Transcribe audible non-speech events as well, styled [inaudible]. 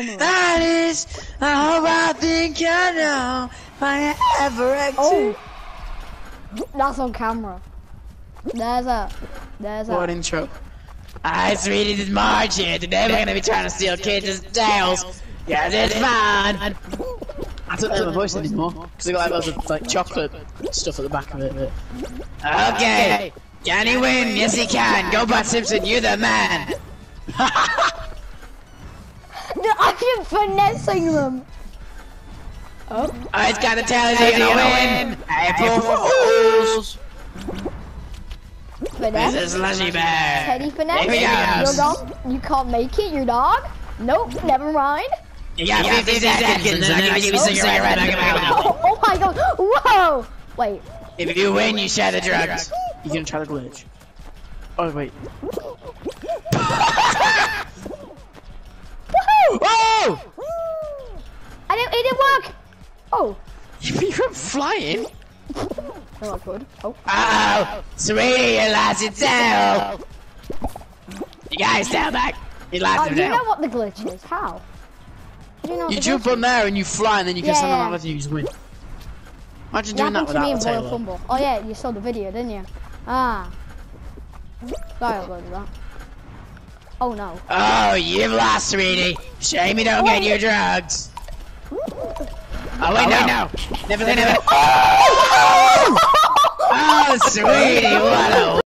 That is all I think I know. If I ever act Oh, that's on camera. There's a, there's What a. intro? I sweetie, this Marge here. Today we're gonna be trying to steal kids' tails. Yeah, it's fun. I don't know my voice anymore because I got like loads of like chocolate stuff at the back of it. But... Okay, can he win? Yes, he can. Go, Bart Simpson. You're the man. [laughs] I finessing them. Oh, I just gotta tell you, gonna win. April Fools. finesse. This is Slushy Bear. Teddy finesse. Here we You're go. dog. You can't make it. Your dog. Nope. Never mind. You got 50 seconds, and then I'm gonna give you some cigarette back in my mouth. Oh, [laughs] oh my god. Whoa. Wait. If you win, you share the drugs. You gonna try the glitch? Oh wait. It didn't work. Oh. [laughs] You went flying? [laughs] Oh, I could. Oh. Oh, sweetie, you lost your tail. You guys tail back. You lost do your you know what the glitch is? How? Do you know You jump on there and you fly, and then you can Yeah, stand on yeah. that level you just win. Imagine doing that without a Royal. Fumble. Oh yeah, you saw the video, didn't you? Ah. I uploaded that. Oh no. Oh, you've lost, sweetie. Shame you don't get your drugs. Oh wait, no, no. Never, never. [laughs] Oh, sweetie, what a